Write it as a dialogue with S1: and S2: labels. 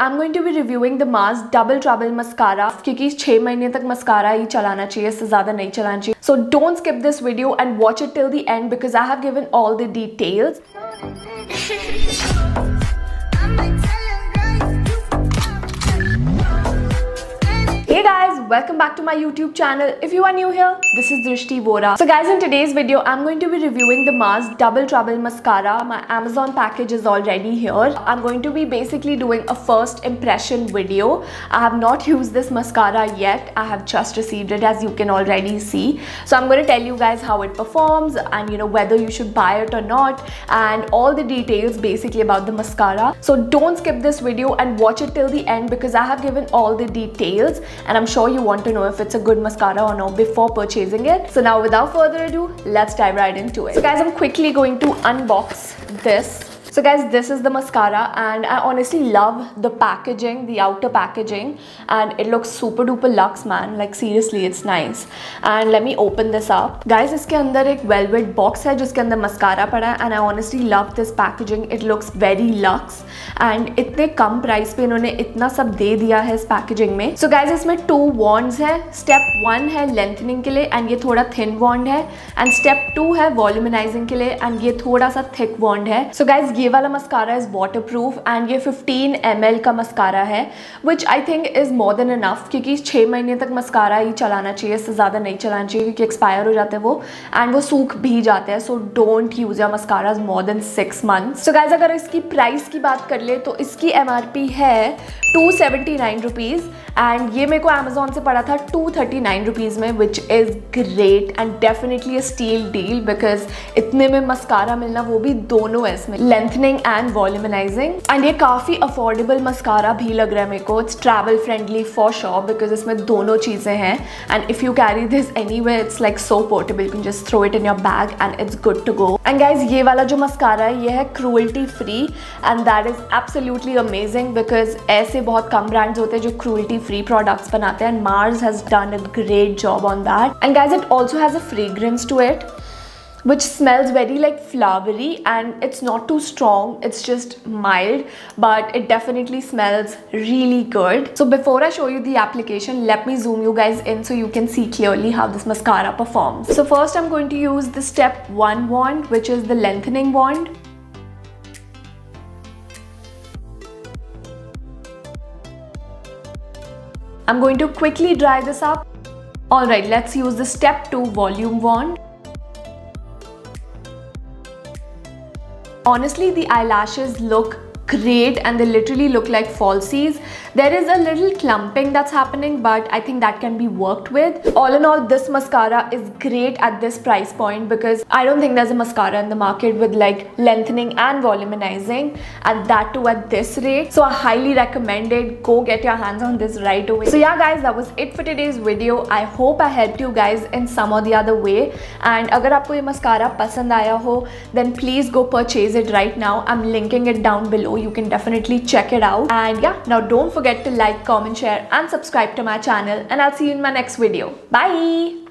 S1: I am going to be reviewing the Mars double trouble mascara क्योंकि छः महीने तक मस्कारा ही चलाना चाहिए, इससे ज़्यादा नहीं चलाना चाहिए। So don't skip this video and watch it till the end because I have given all the details welcome back to my YouTube channel. If you are new here, this is Drishti Vohra. So guys, in today's video, I'm going to be reviewing the Mars Double Trouble Mascara. My Amazon package is already here. I'm going to be basically doing a first impression video. I have not used this mascara yet. I have just received it as you can already see. So I'm going to tell you guys how it performs and you know whether you should buy it or not and all the details basically about the mascara. So don't skip this video and watch it till the end because I have given all the details and I'm sure you want to know if it's a good mascara or not before purchasing it. So now without further ado, let's dive right into it. So guys, I'm quickly going to unbox this so guys, this is the mascara and I honestly love the packaging, the outer packaging and it looks super duper luxe man. Like seriously, it's nice. And let me open this up. Guys, इसके अंदर एक velvet box है जिसके अंदर mascara पड़ा है and I honestly love this packaging. It looks very luxe and इतने कम price पे इन्होंने इतना सब दे दिया है इस packaging में. So guys, इसमें two wands है. Step one है lengthening के लिए and ये थोड़ा thin wand है and step two है volumizing के लिए and ये थोड़ा सा thick wand है. So guys, ये वाला mascara is waterproof and ये 15 एम का मस्कारा है which I think is more than enough क्योंकि छः महीने तक मस्कारा ही चलाना चाहिए, इससे ज़्यादा नहीं चलाना चाहिए क्योंकि एक्सपायर हो जाते हैं वो एंड वो सूख भी जाते हैं so don't use your mascara more than six months so guys अगर इसकी प्राइस की बात कर ले तो इसकी एमआरपी है two seventy nine rupees and ये मेरे को अमेजोन से पड़ा था टू थर्टी नाइन रुपीज़ में which is great and definitely a steal deal because इतने में मस्कारा मिलना वो भी दोनों है इसमें लेंथनिंग एंड वॉल्यूमनाइजिंग एंड ये काफ़ी अफोर्डेबल मस्कारा भी लग रहा है मेरे को. It's travel friendly for shop because इसमें दोनों चीज़ें हैं. And if you carry this anyway it's like so portable can just throw it in your bag and it's good to go and guys ये वाला जो मस्कारा है, ये है cruelty free and that is absolutely amazing because ऐसे बहुत कम brands होते हैं जो क्रूअल्टी फ्री प्रोडक्ट्स बनाते हैं. And Mars has done a great job on that and guys it also has a fragrance to it which smells very like flowery and it's not too strong it's just mild but it definitely smells really good so before i show you the application let me zoom you guys in so you can see clearly how this mascara performs so first i'm going to use the step one wand which is the lengthening wand I'm going to quickly dry this up. Alright, let's use the step 2 volume wand. Honestly, the eyelashes look great and they literally look like falsies. There is a little clumping that's happening but I think that can be worked with. All in all this mascara is great at this price point because I don't think there's a mascara in the market with like lengthening and volumizing and that too at this rate. So I highly recommend it. Go get your hands on this right away. So yeah guys that was it for today's video. I hope I helped you guys in some or the other way and अगर आपको ये mascara पसंद आया हो then please go purchase it right now. I'm linking it down below you can definitely check it out. And yeah now don't forget to like comment share and subscribe to my channel. And i'll see you in my next video. Bye